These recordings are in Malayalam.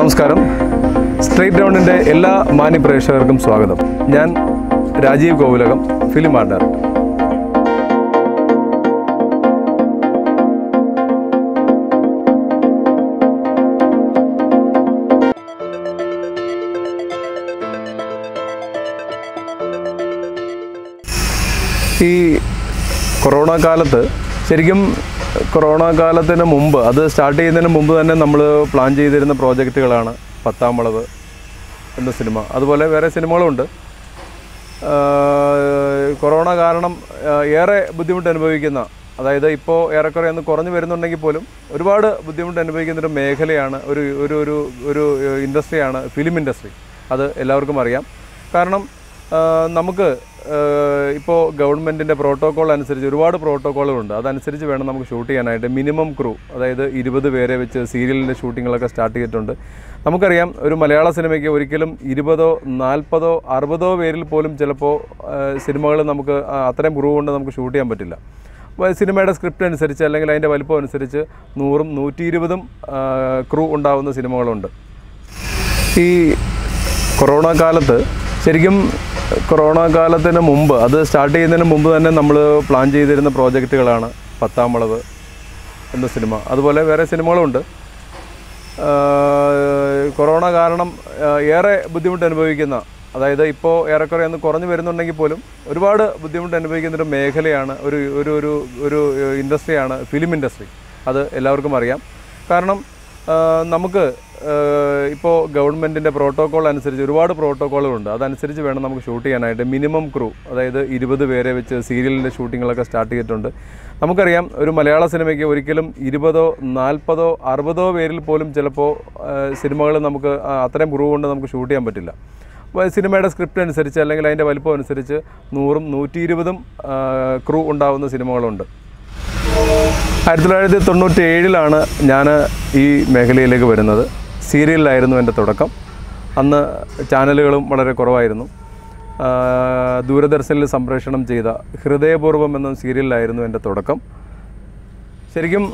നമസ്കാരം. സ്ട്രീറ്റ് ഗ്രൗണ്ടിന്റെ എല്ലാ മാന്യ പ്രേക്ഷകർക്കും സ്വാഗതം. ഞാൻ Rajeev Gokulakam film art director ഈ കൊറോണ കാലത്ത് ശരിക്കും കൊറോണ കാലത്തിന് മുമ്പ് അത് സ്റ്റാർട്ട് ചെയ്യുന്നതിന് മുമ്പ് തന്നെ നമ്മൾ പ്ലാൻ ചെയ്തിരുന്ന പ്രോജക്റ്റുകളാണ് പത്താം വളവ് എന്ന സിനിമ. അതുപോലെ വേറെ സിനിമകളുണ്ട്. കൊറോണ കാരണം ഏറെ ബുദ്ധിമുട്ട് അനുഭവിക്കുന്ന അതായത് ഇപ്പോൾ ഏറെക്കുറെ ഒന്ന് കുറഞ്ഞു വരുന്നുണ്ടെങ്കിൽ പോലും ഒരുപാട് ബുദ്ധിമുട്ട് അനുഭവിക്കുന്ന ഒരു മേഖലയാണ് ഒരു ഒരു ഒരു ഒരു ഇൻഡസ്ട്രിയാണ് ഫിലിം ഇൻഡസ്ട്രി. അത് എല്ലാവർക്കും അറിയാം. കാരണം നമുക്ക് ഇപ്പോൾ ഗവൺമെന്റിന്റെ പ്രോട്ടോക്കോൾ അനുസരിച്ച് ഒരുപാട് പ്രോട്ടോക്കോളുകളുണ്ട് അതനുസരിച്ച് വേണം നമുക്ക് ഷൂട്ട് ചെയ്യാനായിട്ട്. മിനിമം ക്രൂ അതായത് ഇരുപത് പേരെ വെച്ച് സീരിയലിന്റെ ഷൂട്ടിങ്ങുകളൊക്കെ സ്റ്റാർട്ട് ചെയ്തിട്ടുണ്ട്. നമുക്കറിയാം ഒരു മലയാള സിനിമയ്ക്ക് ഒരിക്കലും ഇരുപതോ നാൽപ്പതോ അറുപതോ പേരിൽ പോലും ചിലപ്പോൾ സിനിമകൾ നമുക്ക് അത്രയും ക്രൂ കൊണ്ട് നമുക്ക് ഷൂട്ട് ചെയ്യാൻ പറ്റില്ല. സിനിമയുടെ സ്ക്രിപ്റ്റ് അനുസരിച്ച് അല്ലെങ്കിൽ അതിന്റെ വലിപ്പം അനുസരിച്ച് നൂറും നൂറ്റി ഇരുപതും ക്രൂ ഉണ്ടാവുന്ന സിനിമകളുണ്ട്. ഈ കൊറോണ കാലത്ത് ശരിക്കും കൊറോണ കാലത്തിന് മുമ്പ് അത് സ്റ്റാർട്ട് ചെയ്യുന്നതിന് മുമ്പ് തന്നെ നമ്മൾ പ്ലാൻ ചെയ്തിരുന്ന പ്രോജക്റ്റുകളാണ് പത്താം വളവ് എന്ന സിനിമ. അതുപോലെ വേറെ സിനിമകളുണ്ട്. കൊറോണ കാരണം ഏറെ ബുദ്ധിമുട്ട് അനുഭവിക്കുന്ന അതായത് ഇപ്പോൾ ഏറെക്കുറെ ഒന്ന് കുറഞ്ഞു വരുന്നുണ്ടെങ്കിൽ പോലും ഒരുപാട് ബുദ്ധിമുട്ട് അനുഭവിക്കുന്ന ഒരു മേഖലയാണ് ഒരു ഒരു ഒരു ഒരു ഇൻഡസ്ട്രിയാണ് ഫിലിം ഇൻഡസ്ട്രി. അത് എല്ലാവർക്കും അറിയാം. കാരണം നമുക്ക് ഇപ്പോൾ ഗവൺമെന്റിന്റെ പ്രോട്ടോക്കോൾ അനുസരിച്ച് ഒരുപാട് പ്രോട്ടോക്കോളുകളുണ്ട് അതനുസരിച്ച് വേണം നമുക്ക് ഷൂട്ട് ചെയ്യാനായിട്ട്. മിനിമം ക്രൂ അതായത് ഇരുപത് പേരെ വെച്ച് സീരിയലിന്റെ ഷൂട്ടിങ്ങുകളൊക്കെ സ്റ്റാർട്ട് ചെയ്തിട്ടുണ്ട്. നമുക്കറിയാം ഒരു മലയാള സിനിമയ്ക്ക് ഒരിക്കലും ഇരുപതോ നാൽപ്പതോ അറുപതോ പേരിൽ പോലും ചിലപ്പോൾ സിനിമകൾ നമുക്ക് അത്രയും ക്രൂ കൊണ്ട് നമുക്ക് ഷൂട്ട് ചെയ്യാൻ പറ്റില്ല. സിനിമയുടെ സ്ക്രിപ്റ്റ് അനുസരിച്ച് അല്ലെങ്കിൽ അതിന്റെ വലിപ്പം അനുസരിച്ച് നൂറും നൂറ്റി ഇരുപതും ക്രൂ ഉണ്ടാകുന്ന സിനിമകളുണ്ട്. ആയിരത്തി തൊള്ളായിരത്തി തൊണ്ണൂറ്റി ഏഴിലാണ് ഞാൻ ഈ മേഖലയിലേക്ക് വരുന്നത്. സീരിയലിലായിരുന്നു എന്റെ തുടക്കം. അന്ന് ചാനലുകളും വളരെ കുറവായിരുന്നു. ദൂരദർശനിൽ സംപ്രേഷണം ചെയ്ത ഹൃദയപൂർവം എന്ന സീരിയലിലായിരുന്നു എന്റെ തുടക്കം. ശരിക്കും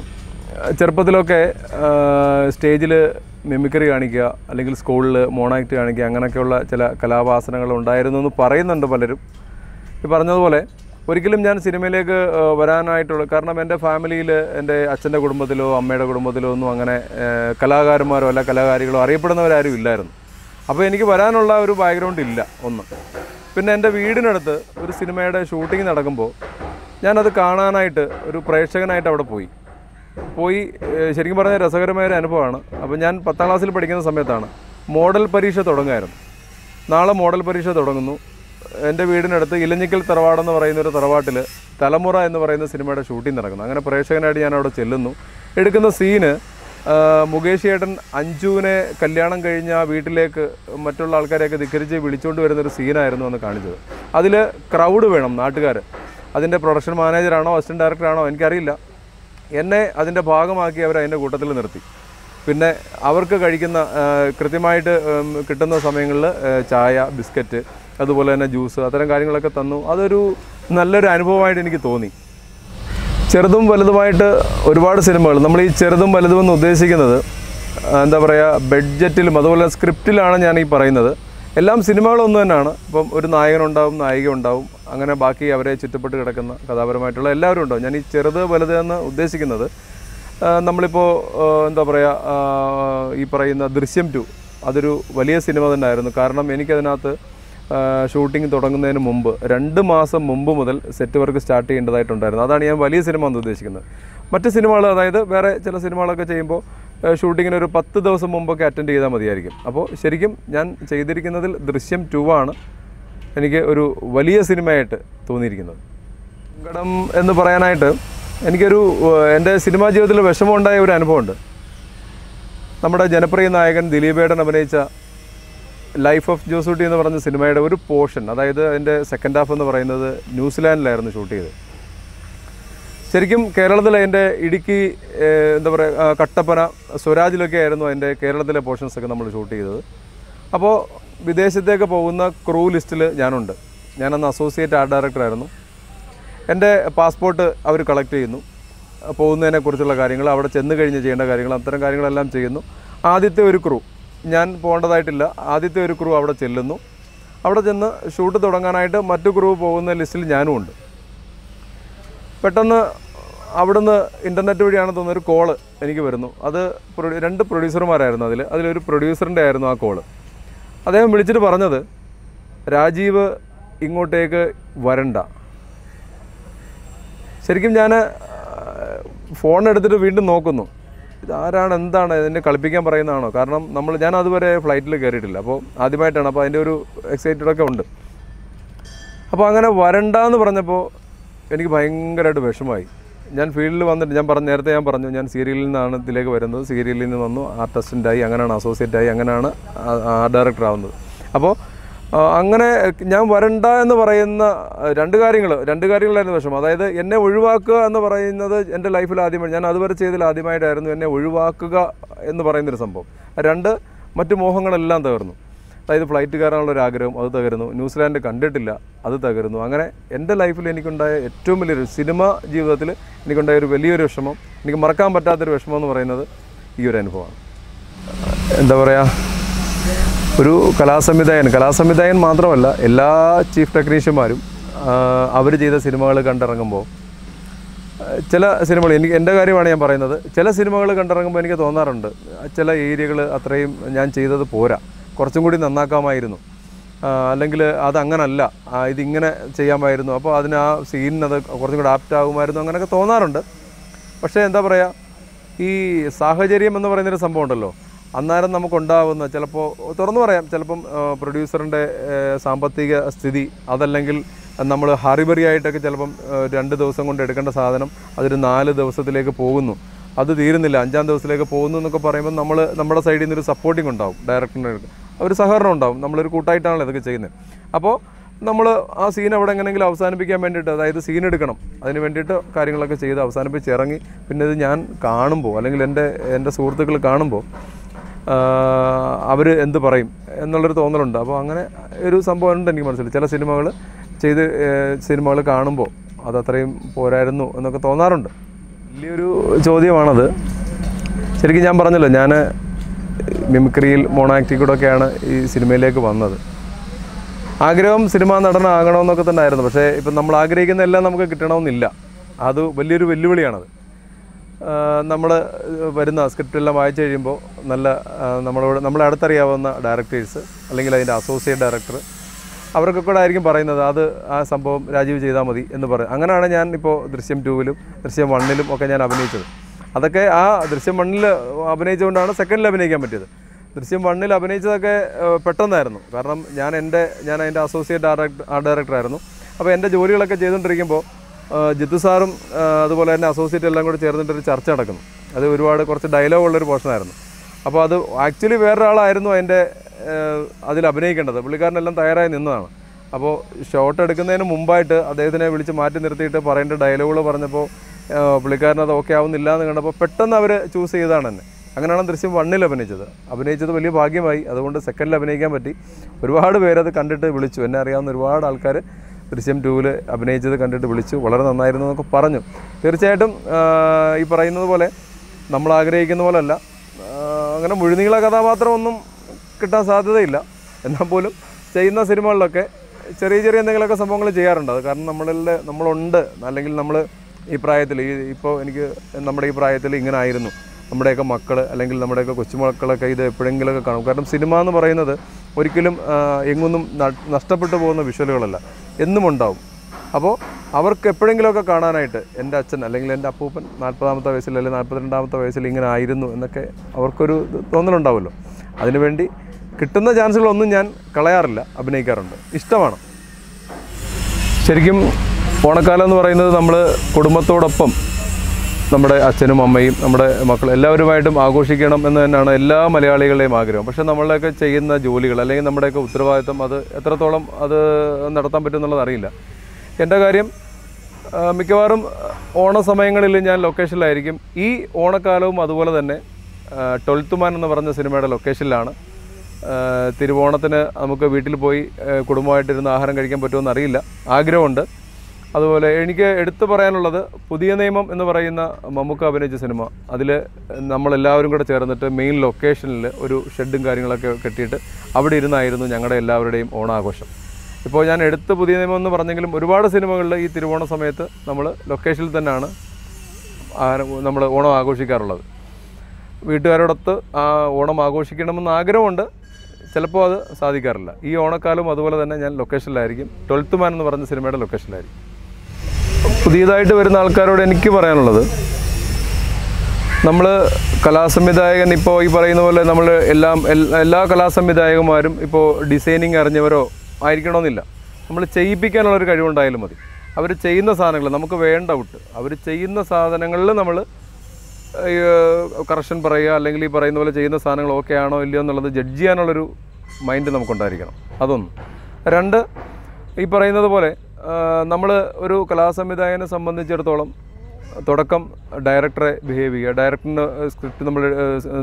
ചെറുപ്പത്തിലൊക്കെ സ്റ്റേജിൽ മിമിക്രി കാണിക്കുക അല്ലെങ്കിൽ സ്കൂളിൽ മോണാക്ട് കാണിക്കുക അങ്ങനെയൊക്കെയുള്ള ചില കലാവാസനകൾ ഉണ്ടായിരുന്നു എന്ന് പറയുന്നുണ്ട് പലരും. ഈ പറഞ്ഞതുപോലെ ഒരിക്കലും ഞാൻ സിനിമയിലേക്ക് വരാനായിട്ടുള്ള കാരണം എന്റെ ഫാമിലിയിൽ എന്റെ അച്ഛന്റെ കുടുംബത്തിലോ അമ്മയുടെ കുടുംബത്തിലോ ഒന്നും അങ്ങനെ കലാകാരന്മാരോ അല്ല കലാകാരികളോ അറിയപ്പെടുന്നവരാരും ഇല്ലായിരുന്നു. അപ്പോൾ എനിക്ക് വരാനുള്ള ഒരു ബാക്ക്ഗ്രൗണ്ട് ഇല്ല ഒന്ന്. പിന്നെ എന്റെ വീടിനടുത്ത് ഒരു സിനിമയുടെ ഷൂട്ടിംഗ് നടക്കുമ്പോൾ ഞാനത് കാണാനായിട്ട് ഒരു പ്രേക്ഷകനായിട്ട് അവിടെ പോയി. പോയി ശരിക്കും പറഞ്ഞാൽ രസകരമായ ഒരു അനുഭവമാണ്. അപ്പോൾ ഞാൻ പത്താം ക്ലാസ്സിൽ പഠിക്കുന്ന സമയത്താണ് മോഡൽ പരീക്ഷ തുടങ്ങുമായിരുന്നു നാളെ മോഡൽ പരീക്ഷ തുടങ്ങുന്നു. എന്റെ വീടിനടുത്ത് ഇലഞ്ഞിക്കൽ തറവാടെന്ന് പറയുന്ന ഒരു തറവാട്ടിൽ തലമുറ എന്ന് പറയുന്ന സിനിമയുടെ ഷൂട്ടിംഗ് നടക്കുന്നു. അങ്ങനെ പ്രേക്ഷകനായിട്ട് ഞാൻ അവിടെ ചെല്ലുന്നു. എടുക്കുന്ന സീന് മുകേഷ് ഏട്ടൻ അഞ്ജുവിനെ കല്യാണം കഴിഞ്ഞ വീട്ടിലേക്ക് മറ്റുള്ള ആൾക്കാരെയൊക്കെ ധിക്കരിച്ച് വിളിച്ചുകൊണ്ട് വരുന്ന ഒരു സീനായിരുന്നു അന്ന് കാണിച്ചത്. അതിൽ ക്രൗഡ് വേണം നാട്ടുകാർ അതിന്റെ പ്രൊഡക്ഷൻ മാനേജറാണോ അസിസ്റ്റന്റ് ഡയറക്ടറാണോ എനിക്കറിയില്ല. എന്നെ അതിന്റെ ഭാഗമാക്കി അവർ അതിന്റെ കൂട്ടത്തിൽ നിർത്തി. പിന്നെ അവർക്ക് കഴിക്കുന്ന കൃത്യമായിട്ട് കിട്ടുന്ന സമയങ്ങളിൽ ചായ ബിസ്ക്കറ്റ് അതുപോലെ തന്നെ ജ്യൂസ് അത്തരം കാര്യങ്ങളൊക്കെ തന്നു. അതൊരു നല്ലൊരു അനുഭവമായിട്ട് എനിക്ക് തോന്നി. ചെറുതും വലുതുമായിട്ട് ഒരുപാട് സിനിമകൾ. നമ്മൾ ഈ ചെറുതും വലുതും എന്ന് ഉദ്ദേശിക്കുന്നത് എന്താ പറയുക ബഡ്ജറ്റിലും അതുപോലെ സ്ക്രിപ്റ്റിലാണ് ഞാൻ ഈ പറയുന്നത്. എല്ലാം സിനിമകളൊന്നു തന്നെയാണ്. ഇപ്പം ഒരു നായകനുണ്ടാവും നായിക ഉണ്ടാവും അങ്ങനെ ബാക്കി അവരെ ചുറ്റപ്പെട്ട് കിടക്കുന്ന കഥാപരമായിട്ടുള്ള എല്ലാവരും ഉണ്ടാവും. ഞാൻ ഈ ചെറുത് വലുത് എന്ന് ഉദ്ദേശിക്കുന്നത് നമ്മളിപ്പോൾ എന്താ പറയുക ഈ പറയുന്ന ദൃശ്യം ടു അതൊരു വലിയ സിനിമ തന്നെയായിരുന്നു. കാരണം എനിക്കതിനകത്ത് ഷൂട്ടിംഗ് തുടങ്ങുന്നതിന് മുമ്പ് രണ്ട് മാസം മുമ്പ് മുതൽ സെറ്റ് വർക്ക് സ്റ്റാർട്ട് ചെയ്യേണ്ടതായിട്ടുണ്ടായിരുന്നു. അതാണ് ഞാൻ വലിയ സിനിമ എന്ന് ഉദ്ദേശിക്കുന്നത്. മറ്റ് സിനിമകൾ അതായത് വേറെ ചില സിനിമകളൊക്കെ ചെയ്യുമ്പോൾ ഷൂട്ടിങ്ങിന് ഒരു പത്ത് ദിവസം മുമ്പൊക്കെ അറ്റൻഡ് ചെയ്താൽ മതിയായിരിക്കും. അപ്പോൾ ശരിക്കും ഞാൻ ചെയ്തിരിക്കുന്നതിൽ ദൃശ്യം ടു ആണ് എനിക്ക് ഒരു വലിയ സിനിമയായിട്ട് തോന്നിയിരിക്കുന്നത്. സങ്കടം എന്ന് പറയാനായിട്ട് എനിക്കൊരു എന്റെ സിനിമാ ജീവിതത്തിൽ വിഷമമുണ്ടായ ഒരു അനുഭവമുണ്ട്. നമ്മുടെ ജനപ്രിയ നായകൻ ദിലീപേടൻ അഭിനയിച്ച ലൈഫ് ഓഫ് ജോസൂട്ടി എന്ന് പറഞ്ഞ സിനിമയുടെ ഒരു പോർഷൻ അതായത് അതിന്റെ സെക്കൻഡ് ഹാഫ് എന്ന് പറയുന്നത് ന്യൂസിലാൻഡിലായിരുന്നു ഷൂട്ട് ചെയ്തത്. ശരിക്കും കേരളത്തിൽ അതിന്റെ ഇടുക്കി എന്താ പറയുക കട്ടപ്പന സ്വരാജിലൊക്കെ ആയിരുന്നു അതിന്റെ കേരളത്തിലെ പോർഷൻസൊക്കെ നമ്മൾ ഷൂട്ട് ചെയ്തത്. അപ്പോൾ വിദേശത്തേക്ക് പോകുന്ന ക്രൂ ലിസ്റ്റിൽ ഞാനുണ്ട്. ഞാനന്ന് അസോസിയേറ്റ് ആർട്ട് ഡയറക്ടറായിരുന്നു എന്റെ പാസ്പോർട്ട് അവർ കളക്ട് ചെയ്യുന്നു. പോകുന്നതിനെക്കുറിച്ചുള്ള കാര്യങ്ങൾ അവിടെ ചെന്ന് കഴിഞ്ഞ് ചെയ്യേണ്ട കാര്യങ്ങൾ അത്തരം കാര്യങ്ങളെല്ലാം ചെയ്യുന്നു. ആദ്യത്തെ ഒരു ക്രൂ ഞാൻ പോകേണ്ടതായിട്ടില്ല. ആദ്യത്തെ ഒരു ക്രൂ അവിടെ ചെല്ലുന്നു. അവിടെ ചെന്ന് ഷൂട്ട് തുടങ്ങാനായിട്ട് മറ്റു ക്രൂ പോകുന്ന ലിസ്റ്റിൽ ഞാനും ഉണ്ട്. പെട്ടെന്ന് അവിടുന്ന് ഇന്റർനെറ്റ് വഴിയാണ് തോന്നുന്ന ഒരു കോൾ എനിക്ക് വരുന്നു. അത് രണ്ട് പ്രൊഡ്യൂസർമാരായിരുന്നു അതിൽ അതിലൊരു പ്രൊഡ്യൂസറിന്റെ ആയിരുന്നു ആ കോൾ അദ്ദേഹം വിളിച്ചിട്ട് പറഞ്ഞത് രാജീവ് ഇങ്ങോട്ടേക്ക് വരണ്ട. ശരിക്കും ഞാൻ ഫോൺ എടുത്തിട്ട് വീണ്ടും നോക്കുന്നു. ഇതാരാണ് എന്താണ് ഇതിനെ കളിപ്പിക്കാൻ പറയുന്നതാണോ? കാരണം നമ്മൾ ഞാൻ അതുവരെ ഫ്ലൈറ്റിൽ കയറിയിട്ടില്ല. അപ്പോൾ ആദ്യമായിട്ടാണ് അപ്പോൾ അതിന്റെ ഒരു എക്സൈറ്റഡൊക്കെ ഉണ്ട്. അപ്പോൾ അങ്ങനെ വരണ്ട എന്ന് പറഞ്ഞപ്പോൾ എനിക്ക് ഭയങ്കരമായിട്ട് വിഷമമായി. ഞാൻ ഫീൽഡിൽ വന്നിട്ട് ഞാൻ പറഞ്ഞു നേരത്തെ ഞാൻ പറഞ്ഞു ഞാൻ സീരിയലിൽ നിന്നാണ് ഇതിലേക്ക് വരുന്നത്. സീരിയലിൽ നിന്ന് വന്നു ആർട്ടിസ്റ്റിന്റായി അങ്ങനെയാണ് അസോസിയേറ്റ് ആയി അങ്ങനെയാണ് ആ ഡയറക്ടർ ആവുന്നത്. അപ്പോൾ അങ്ങനെ ഞാൻ വരണ്ട എന്ന് പറയുന്ന രണ്ട് കാര്യങ്ങൾ രണ്ട് കാര്യങ്ങളായിരുന്നു വിഷമം. അതായത് എന്നെ ഒഴിവാക്കുക എന്ന് പറയുന്നത് എന്റെ ലൈഫിൽ ആദ്യമായി ഞാൻ അതുവരെ ചെയ്തതിൽ ആദ്യമായിട്ടായിരുന്നു എന്നെ ഒഴിവാക്കുക എന്ന് പറയുന്നൊരു സംഭവം. രണ്ട് മറ്റു മോഹങ്ങളെല്ലാം തകർന്നു. അതായത് ഫ്ലൈറ്റ് കയറാനുള്ള ഒരു ആഗ്രഹം അത് തകരുന്നു. ന്യൂസിലാൻഡ് കണ്ടിട്ടില്ല അത് തകരുന്നു. അങ്ങനെ എന്റെ ലൈഫിൽ എനിക്കുണ്ടായ ഏറ്റവും വലിയൊരു സിനിമ ജീവിതത്തിൽ എനിക്കുണ്ടായ ഒരു വലിയൊരു വിഷമം എനിക്ക് മറക്കാൻ പറ്റാത്തൊരു വിഷമം എന്ന് പറയുന്നത് ഈ ഒരു അനുഭവമാണ്. എന്താ പറയുക ഒരു കലാസംവിധായകൻ. കലാസംവിധായകൻ മാത്രമല്ല എല്ലാ ചീഫ് ടെക്നീഷ്യന്മാരും അവർ ചെയ്ത സിനിമകൾ കണ്ടിറങ്ങുമ്പോൾ ചില സിനിമകൾ എനിക്ക് എന്റെ കാര്യമാണ് ഞാൻ പറയുന്നത് ചില സിനിമകൾ കണ്ടിറങ്ങുമ്പോൾ എനിക്ക് തോന്നാറുണ്ട് ചില ഏരിയകൾ അത്രയും ഞാൻ ചെയ്തത് പോരാ കുറച്ചും കൂടി നന്നാക്കാമായിരുന്നു അല്ലെങ്കിൽ അതങ്ങനല്ല ഇതിങ്ങനെ ചെയ്യാമായിരുന്നു അപ്പോൾ അതിന് ആ സീനിന് അത് കുറച്ചും കൂടി ആപ്റ്റ് ആകുമായിരുന്നു അങ്ങനെയൊക്കെ തോന്നാറുണ്ട്. പക്ഷേ എന്താ പറയുക ഈ സാഹചര്യം എന്ന് പറയുന്നൊരു സംഭവം ഉണ്ടല്ലോ അന്നേരം നമുക്കുണ്ടാവുന്ന ചിലപ്പോൾ തുറന്നു പറയാം ചിലപ്പം പ്രൊഡ്യൂസറിന്റെ സാമ്പത്തിക സ്ഥിതി അതല്ലെങ്കിൽ നമ്മൾ ഹറിബറി ആയിട്ടൊക്കെ ചിലപ്പം രണ്ട് ദിവസം കൊണ്ട് എടുക്കേണ്ട സാധനം അതൊരു നാല് ദിവസത്തിലേക്ക് പോകുന്നു. അത് തീരുന്നില്ല. അഞ്ചാം ദിവസത്തിലേക്ക് പോകുന്നു എന്നൊക്കെ പറയുമ്പോൾ നമ്മൾ നമ്മുടെ സൈഡിൽ നിന്നൊരു സപ്പോർട്ടിംഗ് ഉണ്ടാവും ഡയറക്ടറിന്റെ ഒരു സഹകരണം ഉണ്ടാവും. നമ്മളൊരു കൂട്ടായിട്ടാണല്ലോ ഇതൊക്കെ ചെയ്യുന്നത്. അപ്പോൾ നമ്മൾ ആ സീൻ അവിടെ എങ്ങനെയെങ്കിലും അവസാനിപ്പിക്കാൻ വേണ്ടിയിട്ട് അതായത് സീൻ എടുക്കണം. അതിന് വേണ്ടിയിട്ട് കാര്യങ്ങളൊക്കെ ചെയ്ത് അവസാനിപ്പിച്ച് ഇറങ്ങി. പിന്നെ ഇത് ഞാൻ കാണുമ്പോൾ അല്ലെങ്കിൽ എന്റെ എന്റെ സുഹൃത്തുക്കൾ കാണുമ്പോൾ അവർ എന്ത് പറയും എന്നുള്ളൊരു തോന്നലുണ്ട്. അപ്പോൾ അങ്ങനെ ഒരു സംഭവം ഉണ്ട് എനിക്ക് മനസ്സിൽ ചില സിനിമകൾ ചെയ്ത് സിനിമകൾ കാണുമ്പോൾ അതത്രയും പോരായിരുന്നു എന്നൊക്കെ തോന്നാറുണ്ട്. വലിയൊരു ചോദ്യമാണത്. ശരിക്കും ഞാൻ പറഞ്ഞല്ലോ ഞാൻ മിമിക്രിയിൽ മോണാക്ടി കൂടെ ഒക്കെയാണ് ഈ സിനിമയിലേക്ക് വന്നത്. ആഗ്രഹം സിനിമാ നടനാകണമെന്നൊക്കെ തന്നെ ആയിരുന്നു പക്ഷേ ഇപ്പം നമ്മൾ ആഗ്രഹിക്കുന്ന എല്ലാം നമുക്ക് കിട്ടണമെന്നില്ല. അത് വലിയൊരു വെല്ലുവിളിയാണത്. നമ്മൾ വരുന്ന സ്ക്രിപ്റ്റ് എല്ലാം വായിച്ചു കഴിയുമ്പോൾ നല്ല നമ്മളോട് നമ്മളെ അടുത്തറിയാവുന്ന ഡയറക്ടേഴ്സ് അല്ലെങ്കിൽ അതിന്റെ അസോസിയേറ്റ് ഡയറക്ടർ അവർക്കൊക്കെ കൂടെ ആയിരിക്കും പറയുന്നത് അത് ആ സംഭവം രാജീവ് ചെയ്താൽ മതി എന്ന് പറയും. അങ്ങനെയാണ് ഞാൻ ഇപ്പോൾ ദൃശ്യം ടൂവിലും ദൃശ്യം വണ്ണിലും ഒക്കെ ഞാൻ അഭിനയിച്ചത്. അതൊക്കെ ആ ദൃശ്യം വണ്ണിൽ അഭിനയിച്ചുകൊണ്ടാണ് സെക്കൻഡിൽ അഭിനയിക്കാൻ പറ്റിയത്. ദൃശ്യം വണ്ണിൽ അഭിനയിച്ചതൊക്കെ പെട്ടെന്നായിരുന്നു. കാരണം ഞാൻ എന്റെ ഞാൻ അതിന്റെ അസോസിയേറ്റ് ഡയറക്ടർ ഡയറക്ടറായിരുന്നു. അപ്പോൾ എന്റെ ജോലികളൊക്കെ ചെയ്തുകൊണ്ടിരിക്കുമ്പോൾ ജിത്തു സാറും അതുപോലെ തന്നെ അസോസിയേറ്റ് എല്ലാം കൂടി ചേർന്നിട്ടൊരു ചർച്ച നടക്കുന്നു. അത് ഒരുപാട് കുറച്ച് ഡയലോഗ് ഉള്ളൊരു പോർഷനായിരുന്നു അപ്പോൾ അത് ആക്ച്വലി വേറൊരാളായിരുന്നു അതിന്റെ അതിൽ അഭിനയിക്കേണ്ടത്. പുള്ളിക്കാരനെല്ലാം തയ്യാറായി നിന്നതാണ്. അപ്പോൾ ഷോട്ട് എടുക്കുന്നതിന് മുമ്പായിട്ട് അദ്ദേഹത്തിനെ വിളിച്ച് മാറ്റി നിർത്തിയിട്ട് പറയേണ്ട ഡയലോഗുകൾ പറഞ്ഞപ്പോൾ പുള്ളിക്കാരനത് ഓക്കെ ആവുന്നില്ല എന്ന് കണ്ടപ്പോൾ പെട്ടെന്ന് അവർ ചൂസ് ചെയ്തതാണ് തന്നെ അങ്ങനെയാണ് ദൃശ്യം വണ്ണിൽ അഭിനയിച്ചത്. അഭിനയിച്ചത് വലിയ ഭാഗ്യമായി. അതുകൊണ്ട് സെക്കൻഡിൽ അഭിനയിക്കാൻ പറ്റി. ഒരുപാട് പേരത് കണ്ടിട്ട് വിളിച്ചു. എന്നെ അറിയാവുന്ന ഒരുപാട് ആൾക്കാർ ദൃശ്യം ടൂവിൽ അഭിനയിച്ചത് കണ്ടിട്ട് വിളിച്ചു. വളരെ നന്നായിരുന്നു എന്നൊക്കെ പറഞ്ഞു. തീർച്ചയായിട്ടും ഈ പറയുന്നത് പോലെ നമ്മൾ ആഗ്രഹിക്കുന്ന പോലെ അല്ല അങ്ങനെ മുഴുനീള കഥാപാത്രമൊന്നും കിട്ടാൻ സാധ്യതയില്ല. എന്നാൽ പോലും ചെയ്യുന്ന സിനിമകളിലൊക്കെ ചെറിയ ചെറിയ എന്തെങ്കിലുമൊക്കെ സംഭവങ്ങൾ ചെയ്യാറുണ്ട്. അത് കാരണം നമ്മളിൽ നമ്മളുണ്ട്. അല്ലെങ്കിൽ നമ്മൾ ഈ പ്രായത്തിൽ ഈ ഇപ്പോൾ എനിക്ക് നമ്മുടെ ഈ പ്രായത്തിൽ ഇങ്ങനെ ആയിരുന്നു നമ്മുടെയൊക്കെ മക്കൾ അല്ലെങ്കിൽ നമ്മുടെയൊക്കെ കൊച്ചുമക്കളൊക്കെ ഇത് എപ്പോഴെങ്കിലുമൊക്കെ കാണും. കാരണം സിനിമ എന്ന് പറയുന്നത് ഒരിക്കലും എങ്ങൊന്നും നഷ്ടപ്പെട്ടു പോകുന്ന വിഷ്വലുകളല്ല. എന്നും ഉണ്ടാവും അപ്പോൾ അവർക്ക് എപ്പോഴെങ്കിലുമൊക്കെ കാണാനായിട്ട് എന്റെ അച്ഛൻ അല്ലെങ്കിൽ എന്റെ അപ്പൂപ്പൻ നാൽപ്പതാമത്തെ വയസ്സിൽ അല്ലെങ്കിൽ നാൽപ്പത്തിരണ്ടാമത്തെ വയസ്സിൽ ഇങ്ങനെ ആയിരുന്നു എന്നൊക്കെ അവർക്കൊരു തോന്നലുണ്ടാവുമല്ലോ. അതിനുവേണ്ടി കിട്ടുന്ന ചാൻസുകളൊന്നും ഞാൻ കളയാറില്ല അഭിനയിക്കാറുണ്ട്. ഇഷ്ടമാണ്. ശരിക്കും ഓണക്കാലം എന്ന് പറയുന്നത് നമ്മൾ കുടുംബത്തോടൊപ്പം നമ്മുടെ അച്ഛനും അമ്മയും നമ്മുടെ മക്കൾ എല്ലാവരുമായിട്ടും ആഘോഷിക്കണം എന്ന് തന്നെയാണ് എല്ലാ മലയാളികളുടെയും ആഗ്രഹം. പക്ഷെ നമ്മളൊക്കെ ചെയ്യുന്ന ജോലികൾ അല്ലെങ്കിൽ നമ്മുടെയൊക്കെ ഉത്തരവാദിത്വം അത് എത്രത്തോളം അത് നടത്താൻ പറ്റും എന്നുള്ളത് അറിയില്ല. എന്റെ കാര്യം മിക്കവാറും ഓണ സമയങ്ങളിൽ ഞാൻ ലൊക്കേഷനിലായിരിക്കും. ഈ ഓണക്കാലവും അതുപോലെ തന്നെ ട്വൽത്ത് മാൻ എന്ന് പറഞ്ഞ സിനിമയുടെ ലൊക്കേഷനിലാണ്. തിരുവോണത്തിന് നമുക്ക് വീട്ടിൽ പോയി കുടുംബമായിട്ടിരുന്ന് ആഹാരം കഴിക്കാൻ പറ്റുമെന്ന് അറിയില്ല. ആഗ്രഹമുണ്ട്. അതുപോലെ എനിക്ക് എടുത്തു പറയാനുള്ളത് പുതിയ നിയമം എന്ന് പറയുന്ന മമ്മൂക്ക അഭിനയിച്ച സിനിമ. അതിൽ നമ്മളെല്ലാവരും കൂടെ ചേർന്നിട്ട് മെയിൻ ലൊക്കേഷനിൽ ഒരു ഷെഡും കാര്യങ്ങളൊക്കെ കെട്ടിയിട്ട് അവിടെ ഇരുന്നായിരുന്നു ഞങ്ങളുടെ എല്ലാവരുടെയും ഓണാഘോഷം. ഇപ്പോൾ ഞാൻ എടുത്ത് പുതിയ നിയമം എന്ന് പറഞ്ഞെങ്കിലും ഒരുപാട് സിനിമകളിൽ ഈ തിരുവോണ സമയത്ത് നമ്മൾ ലൊക്കേഷനിൽ തന്നെയാണ് നമ്മൾ ഓണം ആഘോഷിക്കാറുള്ളത്. വീട്ടുകാരോടൊത്ത് ആ ഓണം ആഘോഷിക്കണമെന്ന് ആഗ്രഹമുണ്ട്. ചിലപ്പോൾ അത് സാധിക്കാറില്ല. ഈ ഓണക്കാലം അതുപോലെ തന്നെ ഞാൻ ലൊക്കേഷനിലായിരിക്കും ട്വൽത്ത് മാൻ എന്ന് പറഞ്ഞ സിനിമയുടെ ലൊക്കേഷനിലായിരിക്കും പുതിയതായിട്ട് വരുന്ന ആൾക്കാരോട് എനിക്ക് പറയാനുള്ളത് നമ്മൾ കലാസംവിധായകൻ ഇപ്പോൾ ഈ പറയുന്ന പോലെ നമ്മൾ എല്ലാം എല്ലാ കലാസംവിധായകന്മാരും ഇപ്പോൾ ഡിസൈനിങ് അറിഞ്ഞവരോ ആയിരിക്കണമെന്നില്ല. നമ്മൾ ചെയ്യിപ്പിക്കാനുള്ളൊരു കഴിവുണ്ടായാലും മതി. അവർ ചെയ്യുന്ന സാധനങ്ങൾ നമുക്ക് വേണ്ട ഔട്ട് അവർ ചെയ്യുന്ന സാധനങ്ങളിൽ നമ്മൾ കറക്ഷൻ പറയുക അല്ലെങ്കിൽ ഈ പറയുന്ന പോലെ ചെയ്യുന്ന സാധനങ്ങൾ ഓക്കെ ആണോ ഇല്ലയോ എന്നുള്ളത് ജഡ്ജ് ചെയ്യാനുള്ളൊരു മൈൻഡ് നമുക്കുണ്ടായിരിക്കണം. അതൊന്ന്. രണ്ട് ഈ പറയുന്നത് പോലെ നമ്മൾ ഒരു കലാസംവിധായകനെ സംബന്ധിച്ചിടത്തോളം തുടക്കം ഡയറക്ടറെ ബിഹേവ് ചെയ്യുക. ഡയറക്ടറിന്റെ സ്ക്രിപ്റ്റ് നമ്മൾ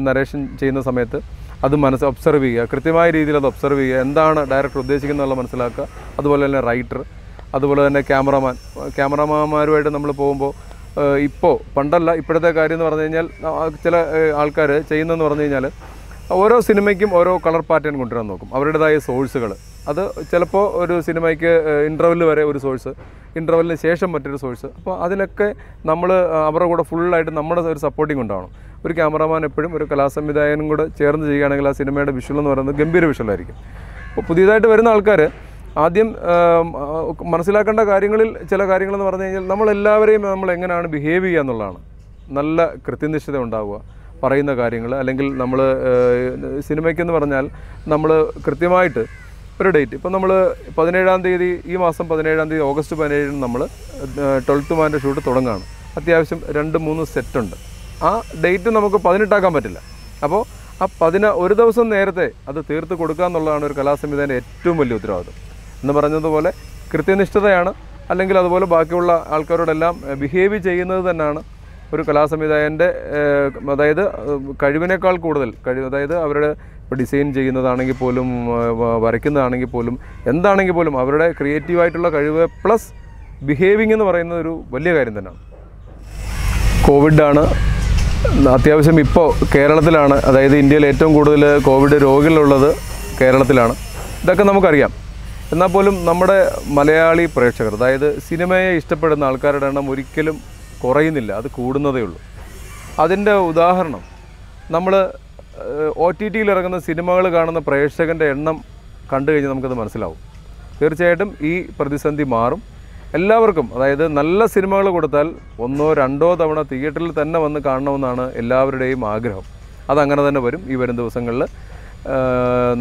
നരേഷൻ ചെയ്യുന്ന സമയത്ത് അത് മനസ്സ് ഒബ്സർവ് ചെയ്യുക. കൃത്യമായ രീതിയിൽ അത് ഒബ്സർവ് ചെയ്യുക. എന്താണ് ഡയറക്ടർ ഉദ്ദേശിക്കുന്നതെന്നുള്ള മനസ്സിലാക്കുക. അതുപോലെ തന്നെ റൈറ്റർ അതുപോലെ തന്നെ ക്യാമറമാൻ ക്യാമറമാന്മാരുമായിട്ട് നമ്മൾ പോകുമ്പോൾ ഇപ്പോൾ പണ്ടല്ല ഇപ്പോഴത്തെ കാര്യം എന്ന് പറഞ്ഞു കഴിഞ്ഞാൽ ചില ആൾക്കാർ ചെയ്യുന്നതെന്ന് പറഞ്ഞു കഴിഞ്ഞാൽ ഓരോ സിനിമയ്ക്കും ഓരോ കളർ പാറ്റേൺ കൊണ്ടുവരാൻ നോക്കും. അവരുടേതായ സോഴ്സുകൾ അത് ചിലപ്പോൾ ഒരു സിനിമയ്ക്ക് ഇന്റർവെൽ വരെ ഒരു സോഴ്സ് ഇന്റർവെല്ലിന് ശേഷം മറ്റൊരു സോഴ്സ് അപ്പോൾ അതിലൊക്കെ നമ്മൾ അവരുടെ കൂടെ ഫുള്ളായിട്ട് നമ്മുടെ ഒരു സപ്പോർട്ടിങ് ഉണ്ടാവണം. ഒരു ക്യാമറാമാൻ എപ്പോഴും ഒരു കലാസംവിധായകനും കൂടെ ചേർന്ന് ചെയ്യുകയാണെങ്കിൽ ആ സിനിമയുടെ വിഷ്വൽ എന്ന് പറയുന്നത് ഗംഭീര വിഷ്വലായിരിക്കും അപ്പോൾ പുതിയതായിട്ട് വരുന്ന ആൾക്കാർ ആദ്യം മനസ്സിലാക്കേണ്ട കാര്യങ്ങളിൽ ചില കാര്യങ്ങളെന്ന് പറഞ്ഞു കഴിഞ്ഞാൽ നമ്മളെല്ലാവരെയും നമ്മൾ എങ്ങനെയാണ് ബിഹേവ് ചെയ്യുക എന്നുള്ളതാണ്. നല്ല കൃത്യനിഷ്ഠത ഉണ്ടാവുക പറയുന്ന കാര്യങ്ങൾ അല്ലെങ്കിൽ നമ്മൾ സിനിമയ്ക്കെന്ന് പറഞ്ഞാൽ നമ്മൾ കൃത്യമായിട്ട് ഒരു ഡേറ്റ് ഇപ്പം നമ്മൾ പതിനേഴാം തീയതി ഈ മാസം പതിനേഴാം തീയതി ഓഗസ്റ്റ് പതിനേഴിന് നമ്മൾ ട്വൽത്ത് മാന്റെ ഷൂട്ട് തുടങ്ങുകയാണ് അത്യാവശ്യം രണ്ട് മൂന്ന് സെറ്റുണ്ട് ആ ഡേറ്റ് നമുക്ക് പതിനെട്ടാക്കാൻ പറ്റില്ല. അപ്പോൾ ആ പതിന ഒരു ദിവസം നേരത്തെ അത് തീർത്ത് കൊടുക്കുക എന്നുള്ളതാണ് ഒരു കലാസംവിധാന്റെ ഏറ്റവും വലിയ ഉത്തരവാദിത്വം. എന്ന് പറഞ്ഞതുപോലെ കൃത്യനിഷ്ഠതയാണ് അല്ലെങ്കിൽ അതുപോലെ ബാക്കിയുള്ള ആൾക്കാരോടെല്ലാം ബിഹേവ് ചെയ്യുന്നത് തന്നെയാണ് ഒരു കലാസംവിധായകന്റെ അതായത് കഴിവിനേക്കാൾ കൂടുതൽ കഴിവ് അതായത് അവരുടെ ഇപ്പോൾ ഡിസൈൻ ചെയ്യുന്നതാണെങ്കിൽ പോലും വരയ്ക്കുന്നതാണെങ്കിൽ പോലും എന്താണെങ്കിൽ പോലും അവരുടെ ക്രിയേറ്റീവായിട്ടുള്ള കഴിവ് പ്ലസ് ബിഹേവിങ് എന്ന് പറയുന്നത് ഒരു വലിയ കാര്യം തന്നെയാണ്. കോവിഡാണ് അത്യാവശ്യം ഇപ്പോൾ കേരളത്തിലാണ്. അതായത് ഇന്ത്യയിൽ ഏറ്റവും കൂടുതൽ കോവിഡ് രോഗികളുള്ളത് കേരളത്തിലാണ്. ഇതൊക്കെ നമുക്കറിയാം. എന്നാൽ പോലും നമ്മുടെ മലയാളി പ്രേക്ഷകർ അതായത് സിനിമയെ ഇഷ്ടപ്പെടുന്ന ആൾക്കാരുടെ എണ്ണം ഒരിക്കലും കുറയുന്നില്ല. അത് കൂടുന്നതേ ഉള്ളൂ. അതിന്റെ ഉദാഹരണം നമ്മൾ ഒ ടി ടിയിൽ ഇറങ്ങുന്ന സിനിമകൾ കാണുന്ന പ്രേക്ഷകന്റെ എണ്ണം കണ്ടു കഴിഞ്ഞാൽ നമുക്കത് മനസ്സിലാവും. തീർച്ചയായിട്ടും ഈ പ്രതിസന്ധി മാറും. എല്ലാവർക്കും അതായത് നല്ല സിനിമകൾ കൊടുത്താൽ ഒന്നോ രണ്ടോ തവണ തിയേറ്ററിൽ തന്നെ വന്ന് കാണണമെന്നാണ് എല്ലാവരുടെയും ആഗ്രഹം. അതങ്ങനെ തന്നെ വരും ഈ വരും ദിവസങ്ങളിൽ.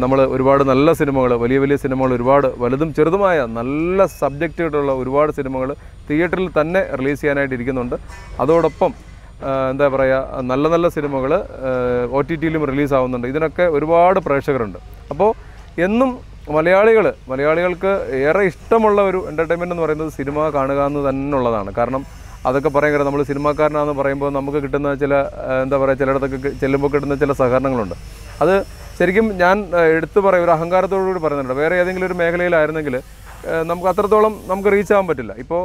നമ്മൾ ഒരുപാട് നല്ല സിനിമകൾ വലിയ വലിയ സിനിമകൾ ഒരുപാട് വലുതും ചെറുതുമായ നല്ല സബ്ജക്റ്റായിട്ടുള്ള ഒരുപാട് സിനിമകൾ തിയേറ്ററിൽ തന്നെ റിലീസ് ചെയ്യാനായിട്ട് ഇരിക്കുന്നുണ്ട്. അതോടൊപ്പം എന്താ പറയുക നല്ല നല്ല സിനിമകൾ ഒ ടി ടിയിലും റിലീസാവുന്നുണ്ട്. ഇതിനൊക്കെ ഒരുപാട് പ്രേക്ഷകരുണ്ട്. അപ്പോൾ എന്നും മലയാളികൾ മലയാളികൾക്ക് ഏറെ ഇഷ്ടമുള്ള ഒരു എന്റർടൈൻമെന്റ് എന്ന് പറയുന്നത് സിനിമ കാണുക എന്ന് തന്നെ ഉള്ളതാണ് കാരണം അതൊക്കെ പറയാൻ കാര്യം നമ്മൾ സിനിമാക്കാരനാണെന്ന് പറയുമ്പോൾ നമുക്ക് കിട്ടുന്ന ചില എന്താ പറയുക ചിലയിടത്തൊക്കെ ചെല്ലുമ്പോൾ കിട്ടുന്ന ചില സഹകരണങ്ങളുണ്ട്. അത് ശരിക്കും ഞാൻ എടുത്തു പറയും ഒരു അഹങ്കാരത്തോടു കൂടി പറയുന്നുണ്ട്. വേറെ ഏതെങ്കിലും ഒരു മേഖലയിലായിരുന്നെങ്കിൽ നമുക്ക് അത്രത്തോളം നമുക്ക് റീച്ച് ആവാൻ പറ്റില്ല. ഇപ്പോൾ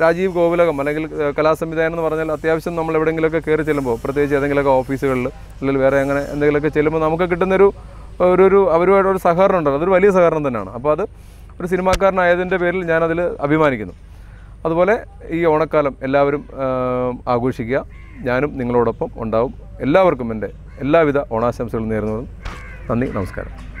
രാജീവ് ഗോകുലകം അല്ലെങ്കിൽ കലാസംവിധാനം എന്ന് പറഞ്ഞാൽ അത്യാവശ്യം നമ്മൾ എവിടെയെങ്കിലുമൊക്കെ കയറി ചെല്ലുമ്പോൾ പ്രത്യേകിച്ച് ഏതെങ്കിലുമൊക്കെ ഓഫീസുകളിൽ അല്ലെങ്കിൽ വേറെ അങ്ങനെ എന്തെങ്കിലുമൊക്കെ ചെല്ലുമ്പോൾ നമുക്ക് കിട്ടുന്നൊരു ഒരു ഒരു അവരുമായിട്ടൊരു സഹകരണം ഉണ്ടല്ലോ അതൊരു വലിയ സഹകരണം തന്നെയാണ്. അപ്പോൾ അത് ഒരു സിനിമാക്കാരനായതിന്റെ പേരിൽ ഞാനതിൽ അഭിമാനിക്കുന്നു. അതുപോലെ ഈ ഓണക്കാലം എല്ലാവരും ആഘോഷിക്കുക. ഞാനും നിങ്ങളോടൊപ്പം ഉണ്ടാവും. എല്ലാവർക്കും എന്റെ എല്ലാവിധ ഓണാശംസകളും നേരുന്നതും. നന്ദി നമസ്കാരം.